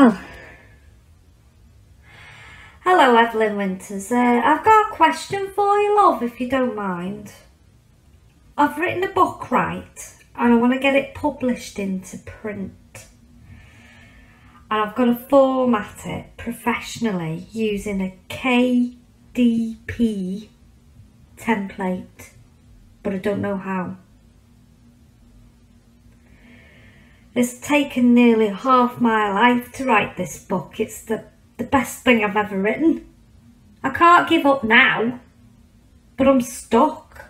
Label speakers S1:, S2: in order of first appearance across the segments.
S1: Oh. Hello, Evelyn Winters. Uh, I've got a question for you, love, if you don't mind. I've written a book, right, and I want to get it published into print. And I've got to format it professionally using a KDP template, but I don't know how. It's taken nearly half my life to write this book. It's the, the best thing I've ever written. I can't give up now, but I'm stuck.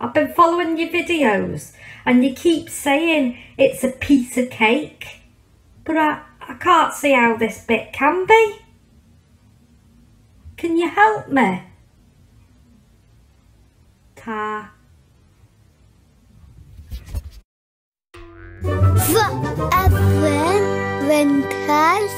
S1: I've been following your videos and you keep saying it's a piece of cake, but I, I can't see how this bit can be. Can you help me? Ta.
S2: Evelyn Winters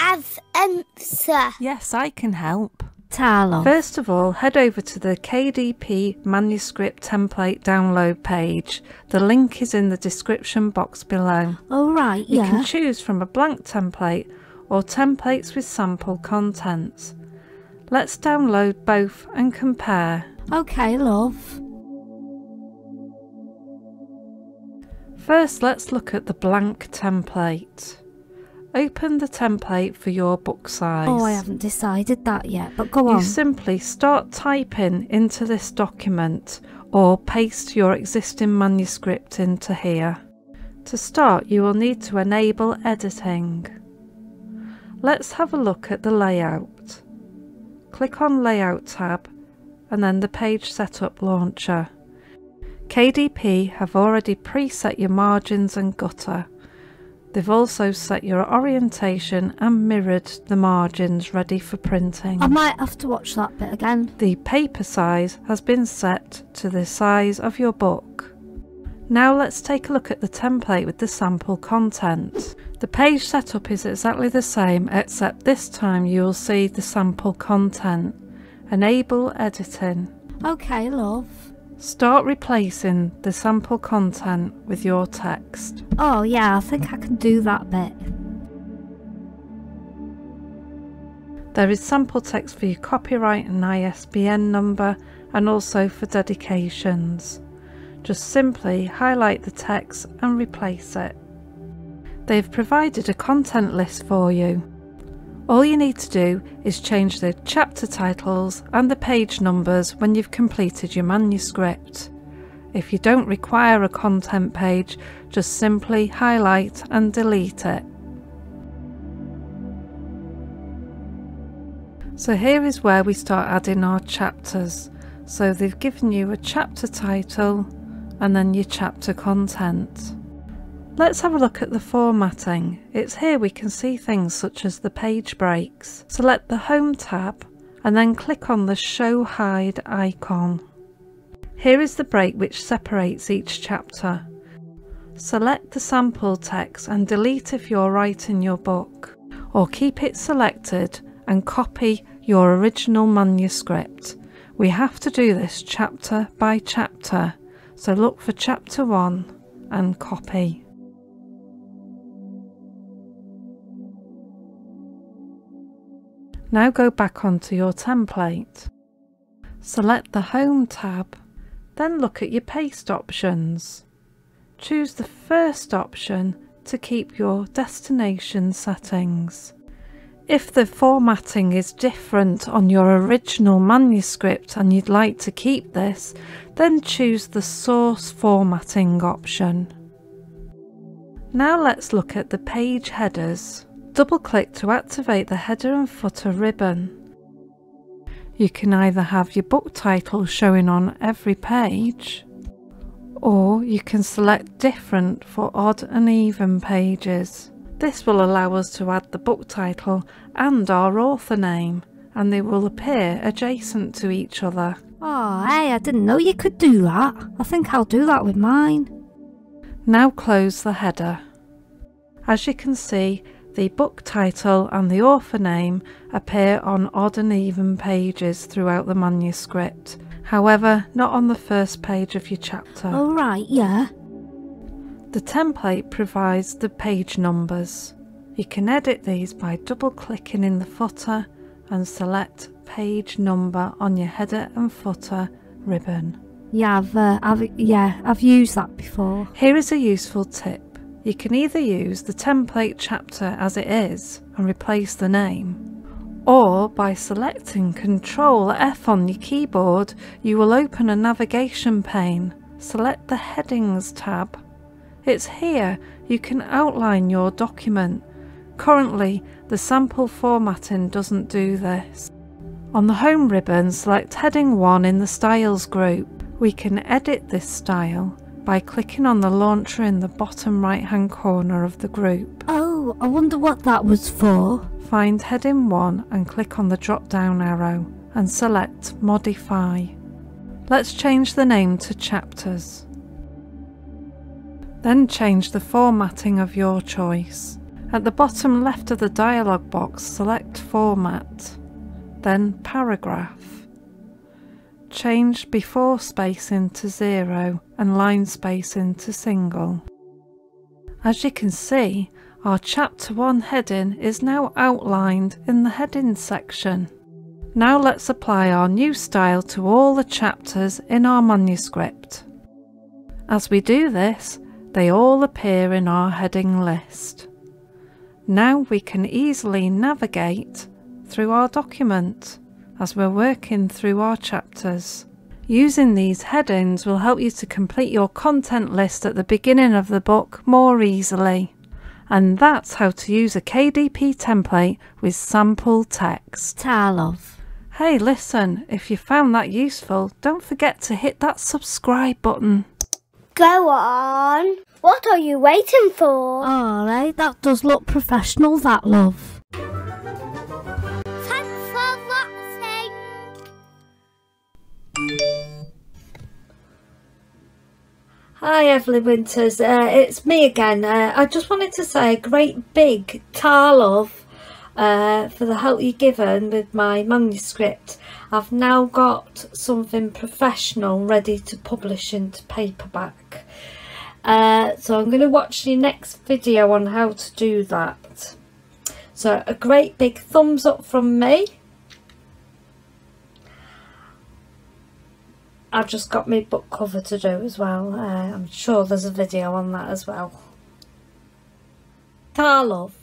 S2: Adventure.
S3: Yes, I can help.
S1: Ta, love.
S3: First of all, head over to the KDP manuscript template download page. The link is in the description box below.
S1: All right,
S3: You
S1: yeah.
S3: can choose from a blank template or templates with sample contents. Let's download both and compare.
S1: Okay, love.
S3: First, let's look at the blank template. Open the template for your book size.
S1: Oh, I haven't decided that yet, but go
S3: You
S1: on.
S3: You simply start typing into this document or paste your existing manuscript into here. To start, you will need to enable editing. Let's have a look at the layout. Click on Layout tab and then the Page Setup Launcher. KDP have already preset your margins and gutter. They've also set your orientation and mirrored the margins ready for printing.
S1: I might have to watch that bit again.
S3: The paper size has been set to the size of your book. Now let's take a look at the template with the sample content. The page setup is exactly the same except this time you will see the sample content. Enable editing.
S1: Okay, love.
S3: Start replacing the sample content with your text.
S1: Oh, yeah, I think I can do that bit.
S3: There is sample text for your copyright and ISBN number and also for dedications. Just simply highlight the text and replace it. They've provided a content list for you. All you need to do is change the chapter titles and the page numbers when you've completed your manuscript. If you don't require a content page, just simply highlight and delete it. So here is where we start adding our chapters. So they've given you a chapter title and then your chapter content. Let's have a look at the formatting. It's here we can see things such as the page breaks. Select the Home tab and then click on the Show Hide icon. Here is the break which separates each chapter. Select the sample text and delete if you're writing your book, or keep it selected and copy your original manuscript. We have to do this chapter by chapter, so look for chapter 1 and copy. Now go back onto your template. Select the Home tab, then look at your paste options. Choose the first option to keep your destination settings. If the formatting is different on your original manuscript and you'd like to keep this, then choose the source formatting option. Now let's look at the page headers. Double click to activate the header and footer ribbon. You can either have your book title showing on every page, or you can select different for odd and even pages. This will allow us to add the book title and our author name, and they will appear adjacent to each other.
S1: Oh, hey, I didn't know you could do that. I think I'll do that with mine.
S3: Now close the header. As you can see, the book title and the author name appear on odd and even pages throughout the manuscript, however, not on the first page of your chapter.
S1: All right, yeah.
S3: The template provides the page numbers. You can edit these by double clicking in the footer and select page number on your header and footer ribbon.
S1: Yeah, I've, uh, I've, yeah, I've used that before.
S3: Here is a useful tip. You can either use the template chapter as it is and replace the name, or by selecting Ctrl F on your keyboard, you will open a navigation pane. Select the Headings tab. It's here you can outline your document. Currently, the sample formatting doesn't do this. On the Home ribbon, select Heading 1 in the Styles group. We can edit this style by clicking on the launcher in the bottom right hand corner of the group.
S1: Oh, I wonder what that was for.
S3: Find Heading 1 and click on the drop down arrow and select Modify. Let's change the name to Chapters. Then change the formatting of your choice. At the bottom left of the dialog box, select Format, then Paragraph. Change before spacing to zero and line spacing to single. As you can see, our Chapter 1 heading is now outlined in the heading section. Now let's apply our new style to all the chapters in our manuscript. As we do this, they all appear in our heading list. Now we can easily navigate through our document as we're working through our chapters. Using these headings will help you to complete your content list at the beginning of the book more easily. And that's how to use a KDP template with sample text.
S1: Tarlov.
S3: Hey, listen, if you found that useful, don't forget to hit that subscribe button.
S2: Go on. What are you waiting for?
S1: Alright, that does look professional, that love. Hi Evelyn Winters, uh, it's me again. Uh, I just wanted to say a great big tar love uh, for the help you've given with my manuscript. I've now got something professional ready to publish into paperback. Uh, so I'm going to watch your next video on how to do that. So a great big thumbs up from me. I've just got my book cover to do as well. Uh, I'm sure there's a video on that as well. Tar love.